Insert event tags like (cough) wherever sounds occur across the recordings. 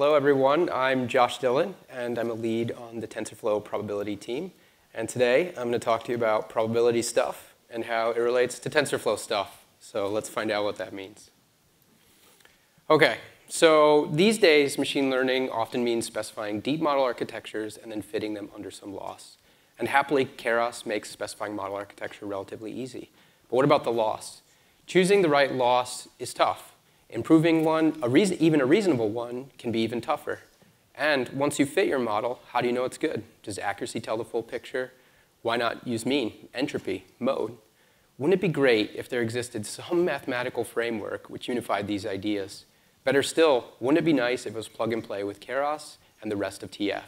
Hello, everyone. I'm Josh Dillon, and I'm a lead on the TensorFlow probability team. And today, I'm going to talk to you about probability stuff and how it relates to TensorFlow stuff. So let's find out what that means. OK, so these days, machine learning often means specifying deep model architectures and then fitting them under some loss. And happily, Keras makes specifying model architecture relatively easy. But what about the loss? Choosing the right loss is tough. Improving one, a reason, even a reasonable one, can be even tougher. And once you fit your model, how do you know it's good? Does accuracy tell the full picture? Why not use mean, entropy, mode? Wouldn't it be great if there existed some mathematical framework which unified these ideas? Better still, wouldn't it be nice if it was plug and play with Keras and the rest of TF?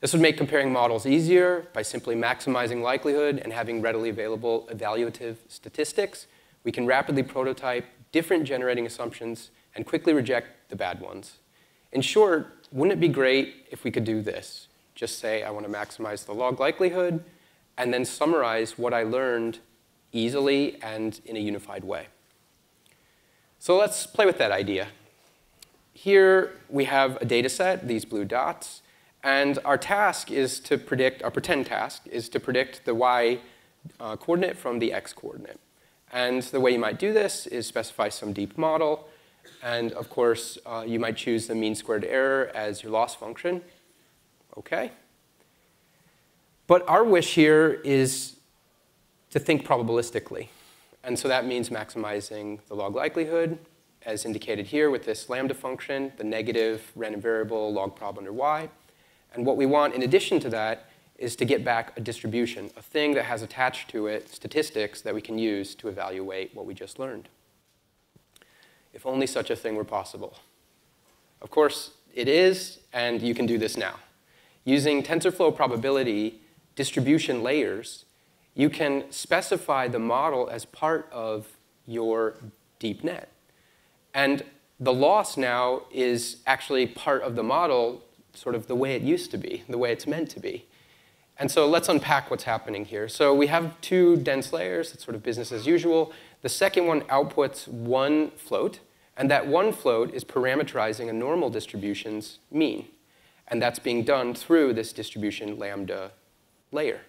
This would make comparing models easier by simply maximizing likelihood and having readily available evaluative statistics. We can rapidly prototype different generating assumptions, and quickly reject the bad ones. In short, wouldn't it be great if we could do this? Just say I want to maximize the log likelihood, and then summarize what I learned easily and in a unified way. So let's play with that idea. Here we have a data set, these blue dots, and our task is to predict, our pretend task is to predict the y uh, coordinate from the x coordinate. And the way you might do this is specify some deep model. And of course, uh, you might choose the mean squared error as your loss function. OK. But our wish here is to think probabilistically. And so that means maximizing the log likelihood, as indicated here with this lambda function, the negative random variable log prob under y. And what we want in addition to that is to get back a distribution, a thing that has attached to it statistics that we can use to evaluate what we just learned. If only such a thing were possible. Of course, it is, and you can do this now. Using TensorFlow probability distribution layers, you can specify the model as part of your deep net. And the loss now is actually part of the model sort of the way it used to be, the way it's meant to be. And so let's unpack what's happening here. So we have two dense layers. It's sort of business as usual. The second one outputs one float. And that one float is parameterizing a normal distribution's mean. And that's being done through this distribution lambda layer.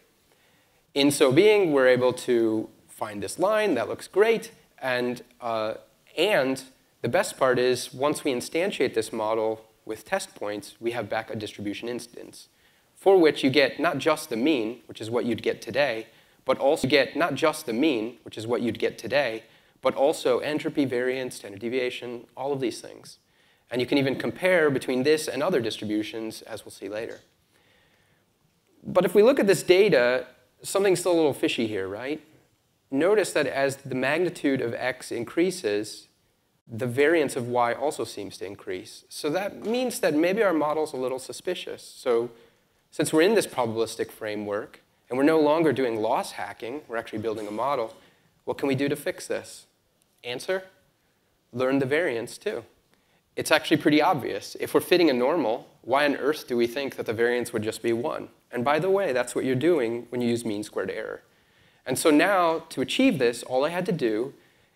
In so being, we're able to find this line. That looks great. And, uh, and the best part is once we instantiate this model with test points, we have back a distribution instance for which you get not just the mean, which is what you'd get today, but also get not just the mean, which is what you'd get today, but also entropy, variance, standard deviation, all of these things. And you can even compare between this and other distributions, as we'll see later. But if we look at this data, something's still a little fishy here, right? Notice that as the magnitude of x increases, the variance of y also seems to increase. So that means that maybe our model's a little suspicious. So since we're in this probabilistic framework, and we're no longer doing loss hacking, we're actually building a model, what can we do to fix this? Answer, learn the variance too. It's actually pretty obvious. If we're fitting a normal, why on earth do we think that the variance would just be 1? And by the way, that's what you're doing when you use mean squared error. And so now, to achieve this, all I had to do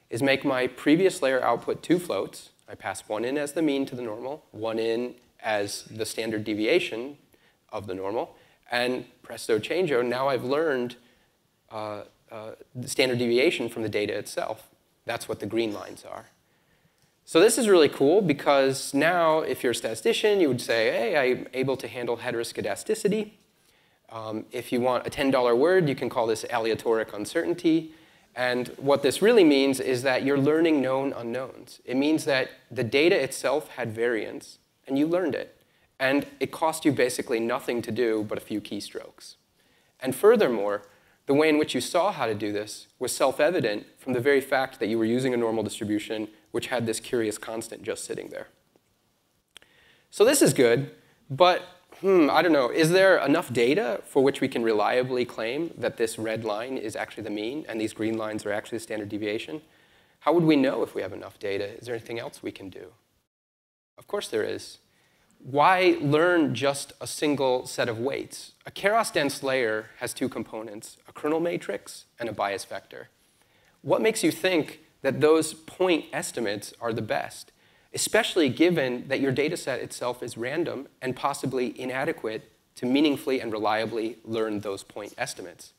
is make my previous layer output two floats. I pass one in as the mean to the normal, one in as the standard deviation of the normal. And presto changeo, now I've learned uh, uh, the standard deviation from the data itself. That's what the green lines are. So this is really cool because now if you're a statistician, you would say, hey, I'm able to handle heteroscedasticity. Um, if you want a $10 word, you can call this aleatoric uncertainty. And what this really means is that you're learning known unknowns. It means that the data itself had variance, and you learned it. And it cost you basically nothing to do but a few keystrokes. And furthermore, the way in which you saw how to do this was self-evident from the very fact that you were using a normal distribution which had this curious constant just sitting there. So this is good, but hmm, I don't know, is there enough data for which we can reliably claim that this red line is actually the mean and these green lines are actually the standard deviation? How would we know if we have enough data? Is there anything else we can do? Of course there is why learn just a single set of weights? A Keras-dense layer has two components, a kernel matrix and a bias vector. What makes you think that those point estimates are the best? especially given that your data set itself is random and possibly inadequate to meaningfully and reliably learn those point estimates.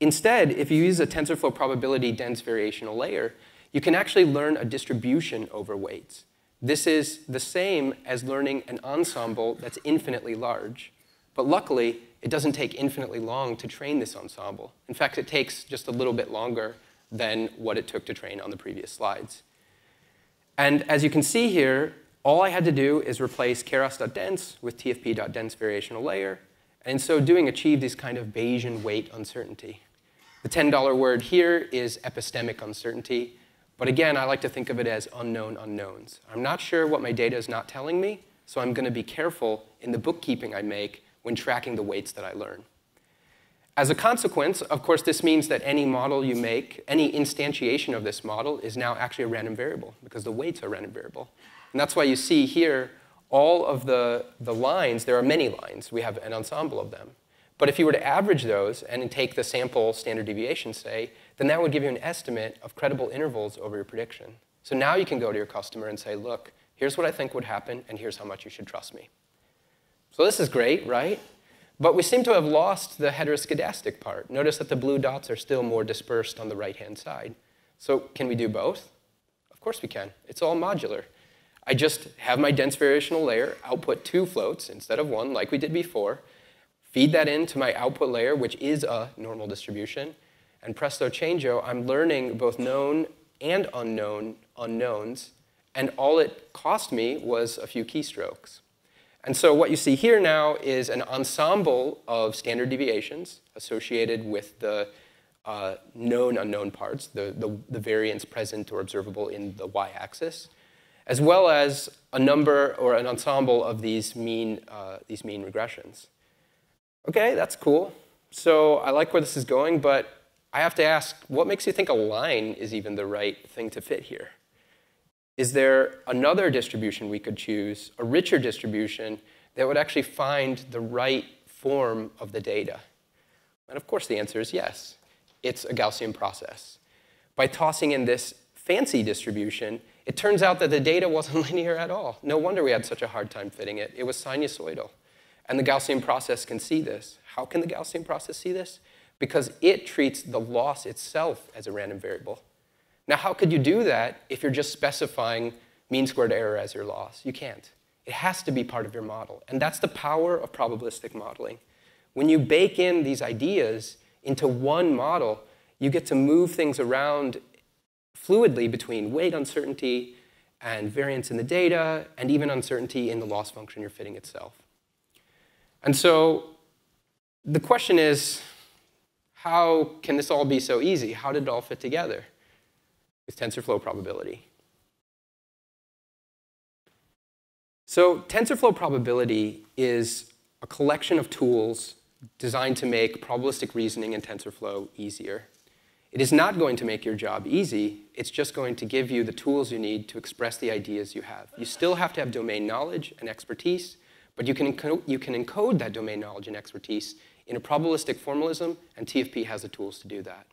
Instead, if you use a TensorFlow probability dense variational layer, you can actually learn a distribution over weights. This is the same as learning an ensemble that's infinitely large. But luckily, it doesn't take infinitely long to train this ensemble. In fact, it takes just a little bit longer than what it took to train on the previous slides. And as you can see here, all I had to do is replace keras.dense with tfp.dense variational layer, and in so doing achieve this kind of Bayesian weight uncertainty. The $10 word here is epistemic uncertainty, but mm-hmm. again, I like to think of it as unknown unknowns. I'm not sure what my data is not telling me, so I'm going to be careful in the bookkeeping I make when tracking the weights that I learn. As a consequence, of course, this means that any model you make, any instantiation of this model is now actually a random variable because the weights are random variable. And that's why you see here all of the, the lines, there are many lines. We have an ensemble of them. But if you were to average those and take the sample standard deviation, say, then that would give you an estimate of credible intervals over your prediction. So now you can go to your customer and say, look, here's what I think would happen, and here's how much you should trust me. So this is great, right? But we seem to have lost the heteroscedastic part. Notice that the blue dots are still more dispersed on the right-hand side. So can we do both? Of course we can. It's all modular. I just have my dense variational layer output two floats instead of one, like we did before, feed that into my output layer, which is a normal distribution, and presto changeo, I'm learning both known and unknown unknowns, and all it cost me was a few keystrokes. And so what you see here now is an ensemble of standard deviations associated with the uh, known unknown parts, the, the, the, variance present or observable in the y-axis, as well as a number or an ensemble of these mean, uh, these mean regressions. Okay, that's cool. So I like where this is going, but I have to ask, what makes you think a line is even the right thing to fit here? Is there another distribution we could choose, a richer distribution, that would actually find the right form of the data? And of course, the answer is yes. It's a Gaussian process. By tossing in this fancy distribution, it turns out that the data wasn't (laughs) linear at all. No wonder we had such a hard time fitting it. It was sinusoidal. And the Gaussian process can see this. How can the Gaussian process see this? Because it treats the loss itself as a random variable. Now, how could you do that if you're just specifying mean squared error as your loss? You can't. It has to be part of your model. And that's the power of probabilistic modeling. When you bake in these ideas into one model, you get to move things around fluidly between weight uncertainty and variance in the data, and even uncertainty in the loss function you're fitting itself. And so the question is, how can this all be so easy? How did it all fit together? with TensorFlow probability. So TensorFlow probability is a collection of tools designed to make probabilistic reasoning in TensorFlow easier. It is not going to make your job easy. It's just going to give you the tools you need to express the ideas you have. You still have to have domain knowledge and expertise, but you can, you can encode that domain knowledge and expertise in a probabilistic formalism, and TFP has the tools to do that.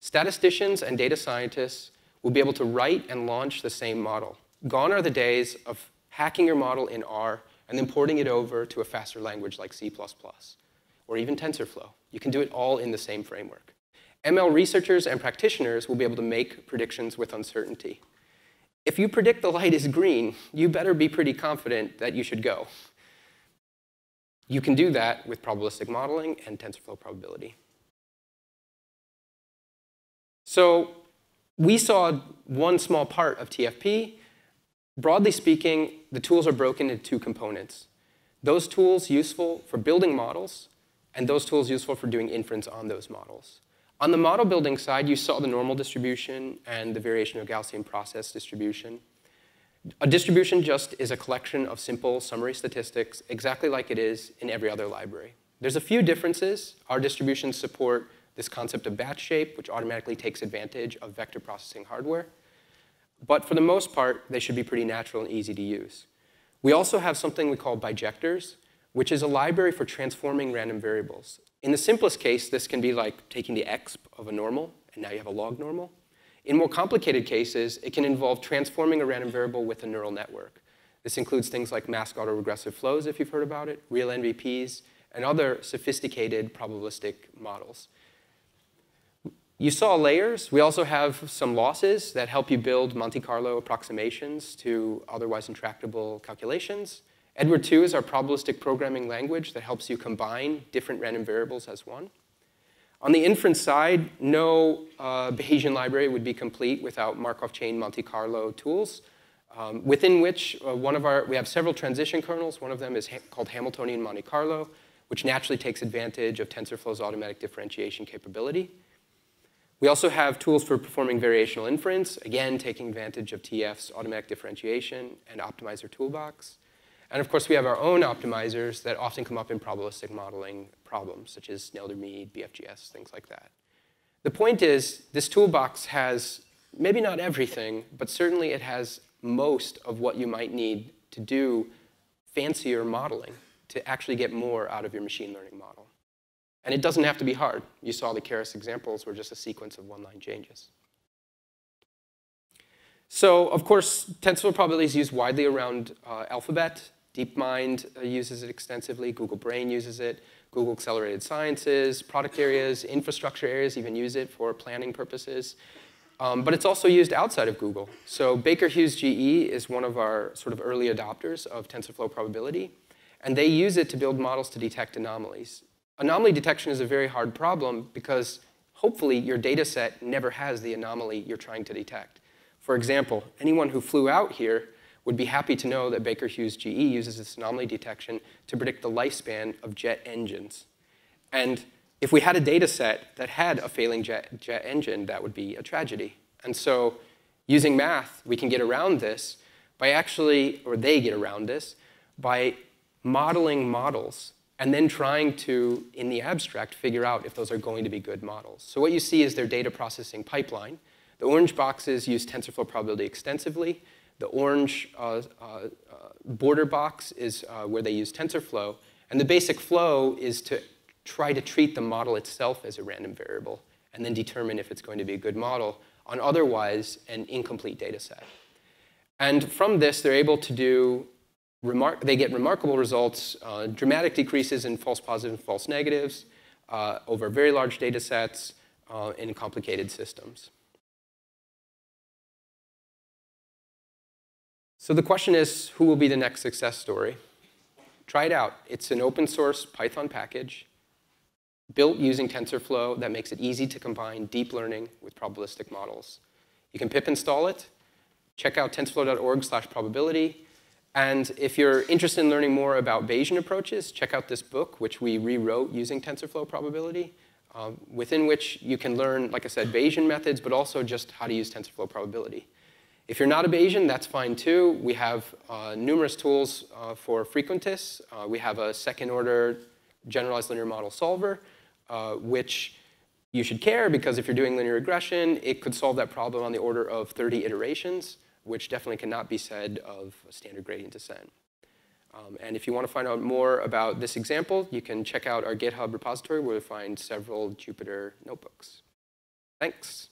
Statisticians and data scientists will be able to write and launch the same model. Gone are the days of hacking your model in R and then porting it over to a faster language like C++ or even TensorFlow. You can do it all in the same framework. ML researchers and practitioners will be able to make predictions with uncertainty. If you predict the light is green, you better be pretty confident that you should go. You can do that with probabilistic modeling and TensorFlow probability. So we saw one small part of TFP. Broadly speaking, the tools are broken into two components. Those tools useful for building models, and those tools useful for doing inference on those models. On the model building side, you saw the normal distribution and the variational Gaussian process distribution. A distribution just is a collection of simple summary statistics, exactly like it is in every other library. There's a few differences. Our distributions support this concept of batch shape, which automatically takes advantage of vector processing hardware. But for the most part, they should be pretty natural and easy to use. We also have something we call bijectors, which is a library for transforming random variables. In the simplest case, this can be like taking the exp of a normal, and now you have a log normal. In more complicated cases, it can involve transforming a random variable with a neural network. This includes things like masked autoregressive flows, if you've heard about it, real NVPs, and other sophisticated probabilistic models. You saw layers. We also have some losses that help you build Monte Carlo approximations to otherwise intractable calculations. Edward 2 is our probabilistic programming language that helps you combine different random variables as one. On the inference side, no uh, Bayesian library would be complete without Markov chain Monte Carlo tools, um, within which uh, one of our, we have several transition kernels. One of them is ha called Hamiltonian Monte Carlo, which naturally takes advantage of TensorFlow's automatic differentiation capability. We also have tools for performing variational inference, again, taking advantage of TF's automatic differentiation and optimizer toolbox. And of course, we have our own optimizers that often come up in probabilistic modeling problems, such as Nelder-Mead, BFGS, things like that. The point is, this toolbox has maybe not everything, but certainly it has most of what you might need to do fancier modeling to actually get more out of your machine learning model. And it doesn't have to be hard. You saw the Keras examples were just a sequence of one-line changes. So, of course, TensorFlow probability is used widely around uh, Alphabet. DeepMind uh, uses it extensively. Google Brain uses it. Google Accelerated Sciences, product areas, infrastructure areas even use it for planning purposes. Um, but it's also used outside of Google. So Baker Hughes GE is one of our sort of early adopters of TensorFlow probability. And they use it to build models to detect anomalies. Anomaly detection is a very hard problem because hopefully your data set never has the anomaly you're trying to detect. For example, anyone who flew out here would be happy to know that Baker Hughes GE uses this anomaly detection to predict the lifespan of jet engines. And if we had a data set that had a failing jet, jet engine, that would be a tragedy. And so using math, we can get around this by actually, or they get around this, by modeling models and then trying to, in the abstract, figure out if those are going to be good models. So what you see is their data processing pipeline. The orange boxes use TensorFlow probability extensively. The orange uh, uh, uh, border box is uh, where they use TensorFlow. And the basic flow is to try to treat the model itself as a random variable and then determine if it's going to be a good model on otherwise an incomplete data set. And from this, they're able to do they get remarkable results, uh, dramatic decreases in false positives and false negatives uh, over very large data sets uh, in complicated systems. So the question is, who will be the next success story? Try it out. It's an open source Python package built using TensorFlow that makes it easy to combine deep learning with probabilistic models. You can pip install it. Check out tensorflow.org slash probability. And if you're interested in learning more about Bayesian approaches, check out this book, which we rewrote using TensorFlow probability, um, within which you can learn, like I said, Bayesian methods, but also just how to use TensorFlow probability. If you're not a Bayesian, that's fine too. We have uh, numerous tools uh, for frequentists. Uh, we have a second order generalized linear model solver, uh, which you should care because if you're doing linear regression, it could solve that problem on the order of 30 iterations which definitely cannot be said of standard gradient descent. Um, and if you want to find out more about this example, you can check out our GitHub repository where you'll find several Jupyter notebooks. Thanks.